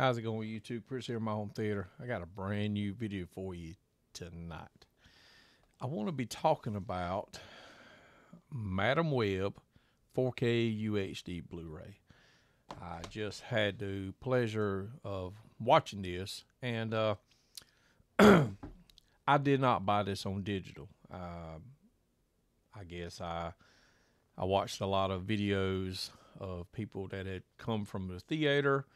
How's it going, YouTube? Chris here my home theater. I got a brand new video for you tonight. I want to be talking about Madame Web 4K UHD Blu-ray. I just had the pleasure of watching this, and uh, I did not buy this on digital. Uh, I guess I I watched a lot of videos of people that had come from the theater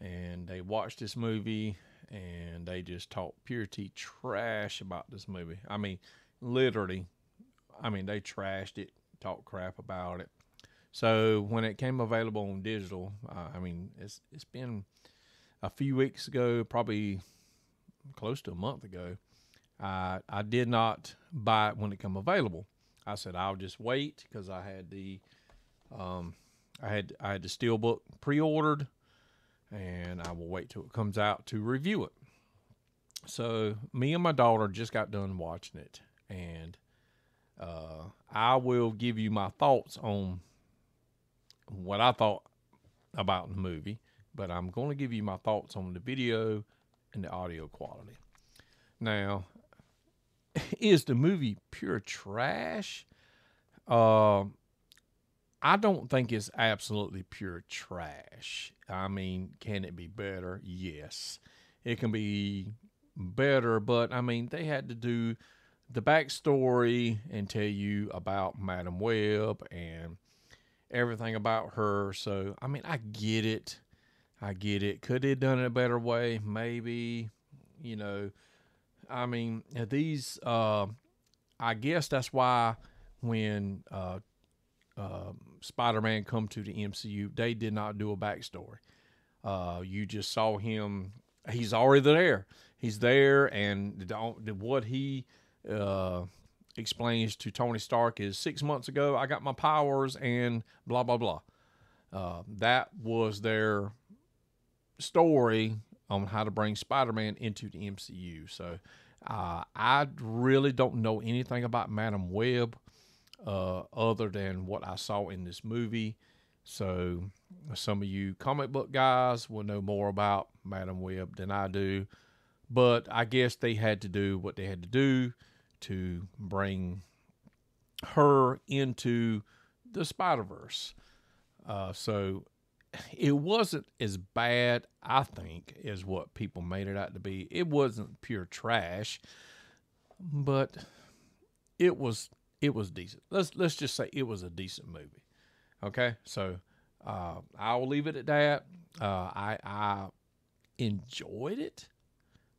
and they watched this movie and they just talked purity trash about this movie. I mean, literally, I mean, they trashed it, talked crap about it. So when it came available on digital, uh, I mean, it's it's been a few weeks ago, probably close to a month ago. I I did not buy it when it came available. I said I'll just wait because I had the um, I had I had the steelbook pre-ordered and I will wait till it comes out to review it. So me and my daughter just got done watching it, and uh, I will give you my thoughts on what I thought about the movie, but I'm going to give you my thoughts on the video and the audio quality. Now, is the movie pure trash? Uh, I don't think it's absolutely pure trash. I mean, can it be better? Yes, it can be better, but I mean, they had to do the backstory and tell you about Madame Web and everything about her. So, I mean, I get it. I get it. Could they have done it a better way? Maybe. You know, I mean, these, uh, I guess that's why when uh, uh, Spider-Man come to the MCU, they did not do a backstory. Uh, you just saw him; he's already there. He's there, and the, what he uh, explains to Tony Stark is six months ago I got my powers, and blah blah blah. Uh, that was their story on how to bring Spider-Man into the MCU. So uh, I really don't know anything about Madame Web uh, other than what I saw in this movie. So some of you comic book guys will know more about Madame Web than I do. But I guess they had to do what they had to do to bring her into the Spider Verse. Uh, so it wasn't as bad, I think, as what people made it out to be. It wasn't pure trash, but it was it was decent. Let's let's just say it was a decent movie. Okay, so uh, I will leave it at that. Uh, I I enjoyed it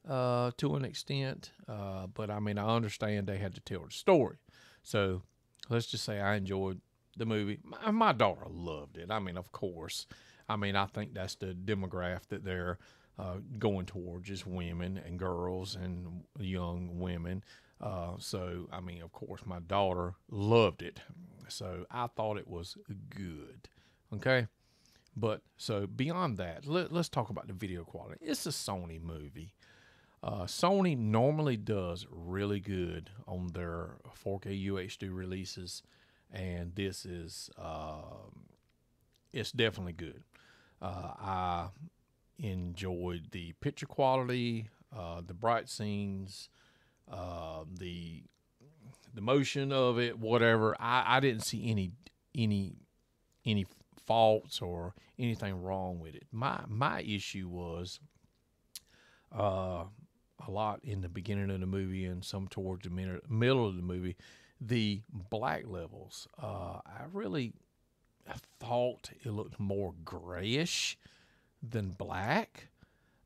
uh, to an extent, uh, but I mean I understand they had to tell the story. So let's just say I enjoyed the movie. My, my daughter loved it. I mean, of course. I mean, I think that's the demographic that they're uh, going towards is women and girls and young women. Uh, so, I mean, of course, my daughter loved it. So I thought it was good. Okay. But so beyond that, let, us talk about the video quality. It's a Sony movie. Uh, Sony normally does really good on their 4K UHD releases, and this is uh, it's definitely good. Uh, I enjoyed the picture quality, uh, the bright scenes, uh, the the motion of it, whatever. I, I didn't see any any any faults or anything wrong with it. My my issue was uh, a lot in the beginning of the movie and some towards the middle of the movie. The black levels, uh, I really thought it looked more grayish than black.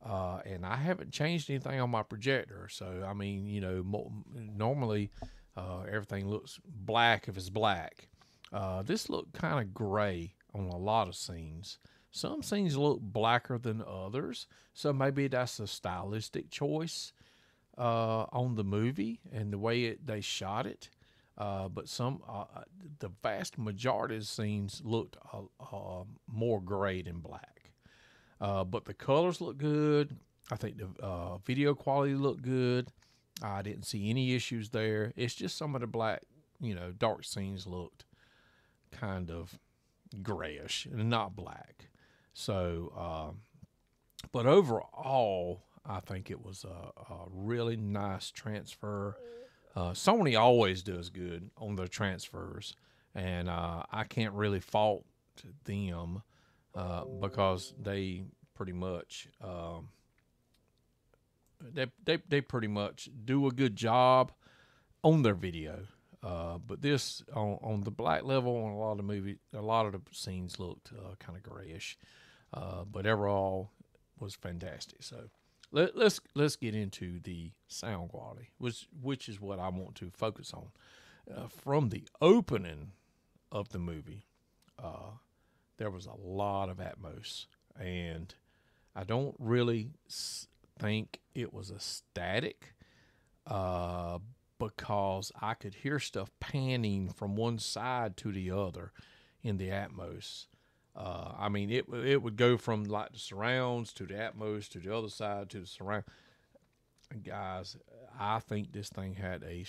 Uh, and I haven't changed anything on my projector. So, I mean, you know, mo- normally uh, everything looks black if it's black. Uh, this looked kind of gray on a lot of scenes. Some scenes look blacker than others. So maybe that's a stylistic choice uh, on the movie and the way it, they shot it. Uh, but some, uh, the vast majority of scenes looked more gray than black. Uh, but the colors look good. I think the uh, video quality looked good. I didn't see any issues there. It's just some of the black, you know, dark scenes looked kind of grayish and not black. So, uh, but overall, I think it was a, a really nice transfer. Uh, Sony always does good on their transfers, and uh, I can't really fault them uh, because they pretty much um, they, they they pretty much do a good job on their video. Uh, but this on, on the black level on a lot of the movie, a lot of the scenes looked uh, kind of grayish. Uh, but overall, was fantastic. So let, let's let's get into the sound quality, which which is what I want to focus on. Uh, from the opening of the movie, uh, there was a lot of Atmos, and I don't really think it was a static, uh, because I could hear stuff panning from one side to the other in the Atmos. Uh, I mean, it it would go from like the surrounds to the Atmos to the other side to the surround. Guys, I think this thing had a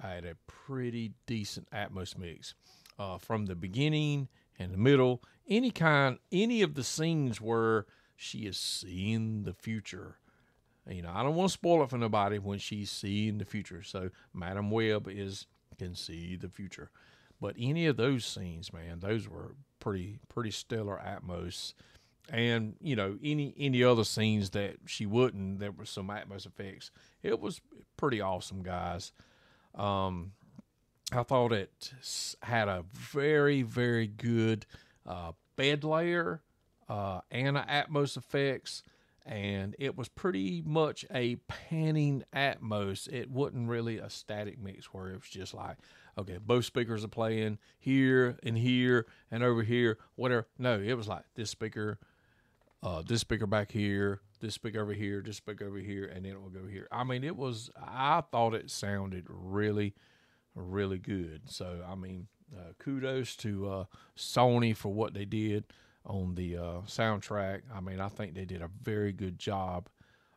had a pretty decent Atmos mix uh, from the beginning and the middle. Any kind, any of the scenes where she is seeing the future. You know, I don't want to spoil it for nobody when she's seeing the future. So Madame Web is can see the future. But any of those scenes, man, those were pretty pretty stellar Atmos. And you know any any other scenes that she wouldn't, there were some Atmos effects. It was pretty awesome, guys. Um, I thought it had a very very good uh, bed layer uh, and Atmos effects and it was pretty much a panning Atmos. It wasn't really a static mix where it was just like, okay, both speakers are playing here and here and over here, whatever. No, it was like this speaker, uh, this speaker back here, this speaker over here, this speaker over here, and then it will go here. I mean, it was, I thought it sounded really, really good. So, I mean, uh, kudos to uh, Sony for what they did on the uh, soundtrack. I mean, I think they did a very good job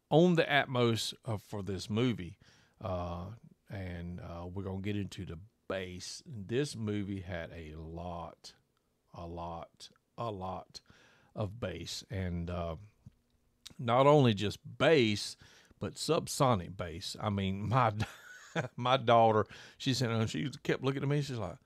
on the Atmos for this movie. Uh, and uh, we're going to get into the bass. This movie had a lot, a lot, a lot of bass. And uh, not only just bass, but subsonic bass. I mean, my. my daughter, she said, she kept looking at me. She's like,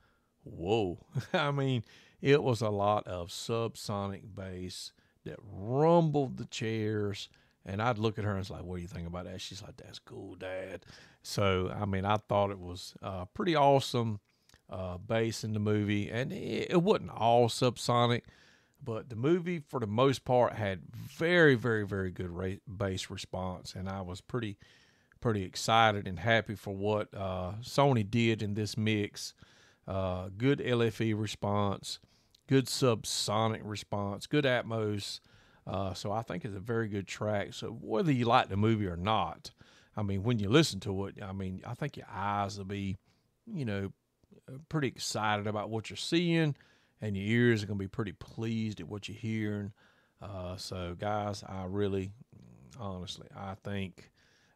"Whoa!" I mean, it was a lot of subsonic bass that rumbled the chairs. And I'd look at her and was like, "What do you think about that?" She's like, "That's cool, Dad." So I mean, I thought it was uh, pretty awesome uh, bass in the movie, and it, it wasn't all subsonic, but the movie for the most part had very, very, very good ra- bass response, and I was pretty, pretty excited and happy for what uh, Sony did in this mix. Uh, good LFE response, good subsonic response, good Atmos. Uh, so I think it's a very good track. So whether you like the movie or not, I mean, when you listen to it, I mean, I think your eyes will be, you know, pretty excited about what you're seeing, and your ears are going to be pretty pleased at what you're hearing. Uh, so, guys, I really, honestly, I think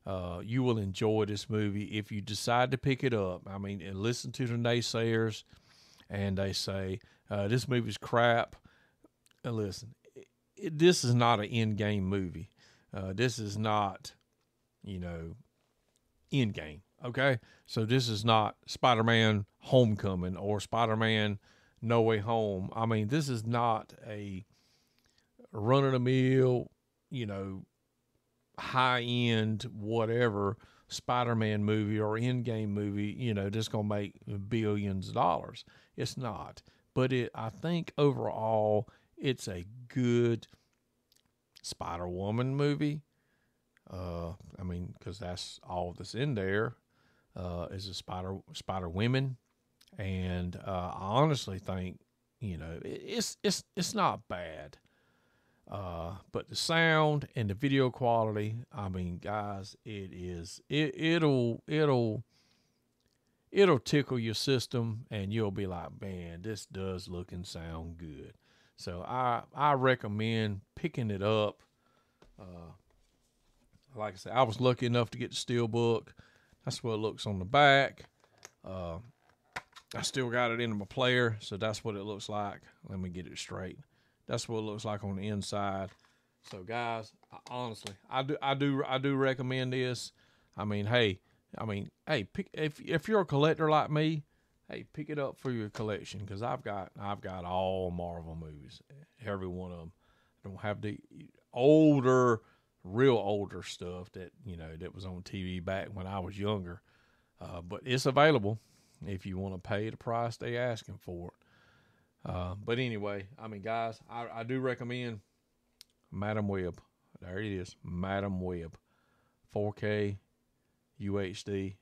uh, you will enjoy this movie if you decide to pick it up. I mean, and listen to the naysayers, and they say uh, this movie's crap. Uh, listen, it, it, this is not an Endgame movie. Uh, this is not, you know, Endgame. Okay, so this is not Spider Man Homecoming or Spider Man No Way Home. I mean, this is not a run of the mill, you know, high end whatever Spider-Man movie or Endgame movie, you know, just gonna make billions of dollars. It's not, but it. I think overall, it's a good Spider Woman movie. Uh, I mean, because that's all that's in there uh, is a Spider Spider Women, and uh, I honestly think you know it's it's it's not bad. Uh, but the sound and the video quality, I mean, guys, it is it it'll it'll it'll tickle your system and you'll be like, man, this does look and sound good. So I I recommend picking it up. Uh, like I said, I was lucky enough to get the steelbook. That's what it looks on the back. Uh, I still got it in my player, so that's what it looks like. Let me get it straight. That's what it looks like on the inside. So guys, honestly, I do I do I do recommend this. I mean, hey, I mean, hey, pick, if if you're a collector like me, hey, pick it up for your collection because I've got I've got all Marvel movies, every one of them. I don't have the older, real older stuff that you know that was on TV back when I was younger, uh, but it's available if you want to pay the price they're asking for it. Uh, but anyway, I mean, guys, I, I do recommend Madame Web. There it is, Madame Web, 4K, UHD,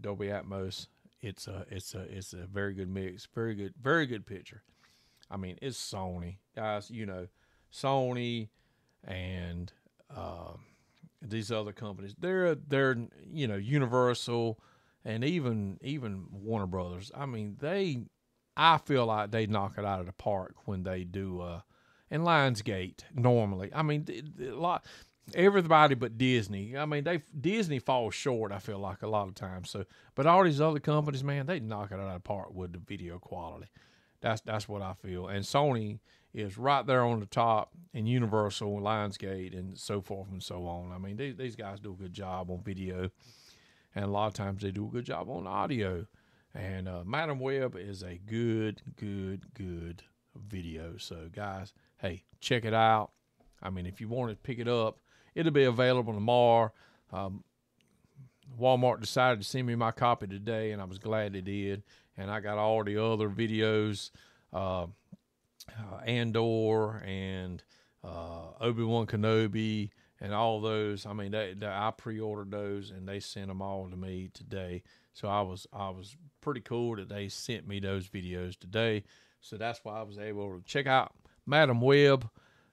Dolby Atmos. It's a it's a it's a very good mix, very good very good picture. I mean, it's Sony guys. You know, Sony and uh, these other companies. They're they're you know Universal and even even Warner Brothers. I mean, they I feel like they knock it out of the park when they do uh and Lionsgate normally. I mean, a lot everybody but Disney. I mean, they Disney falls short. I feel like a lot of times. So, but all these other companies, man, they knock it out of the park with the video quality. That's that's what I feel. And Sony is right there on the top, and Universal, and Lionsgate, and so forth and so on. I mean, these these guys do a good job on video, and a lot of times they do a good job on audio. And uh, Madame Web is a good, good, good video. So, guys, hey, check it out. I mean, if you want to pick it up, it'll be available tomorrow. Um, Walmart decided to send me my copy today, and I was glad they did. And I got all the other videos, uh, uh, Andor and uh, Obi Wan Kenobi, and all those. I mean, they, they, I pre-ordered those, and they sent them all to me today. So I was I was pretty cool that they sent me those videos today. So that's why I was able to check out Madame Web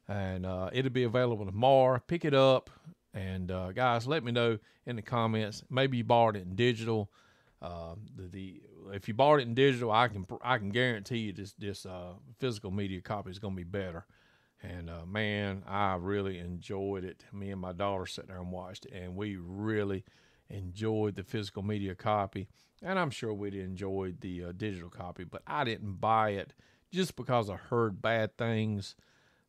and uh, it'll be available tomorrow. Pick it up, and uh, guys, let me know in the comments. Maybe you bought it in digital. Uh, the, the if you bought it in digital, I can I can guarantee you this this uh, physical media copy is gonna be better. And uh, man, I really enjoyed it. Me and my daughter sat there and watched it, and we really enjoyed the physical media copy. And I'm sure we'd enjoyed the uh, digital copy, but I didn't buy it just because I heard bad things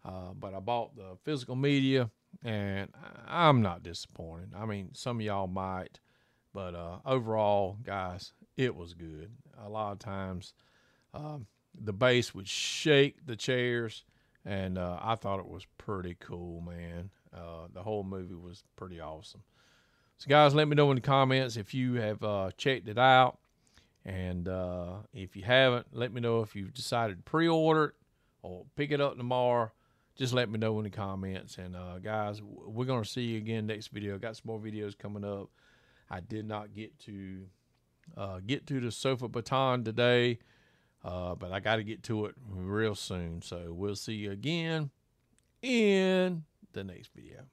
uh, but I bought the physical media, and I'm not disappointed. I mean, some of y'all might, but uh, overall, guys, it was good. A lot of times, um, the bass would shake the chairs, and uh, I thought it was pretty cool, man. Uh, the whole movie was pretty awesome. So, guys, let me know in the comments if you have uh, checked it out. And uh, if you haven't, let me know if you've decided to pre order it or pick it up tomorrow just let me know in the comments. And uh, guys, we're gonna see you again next video. Got some more videos coming up. I did not get to uh, get to the SofaBaton today, uh, but I got to get to it real soon. So we'll see you again in the next video.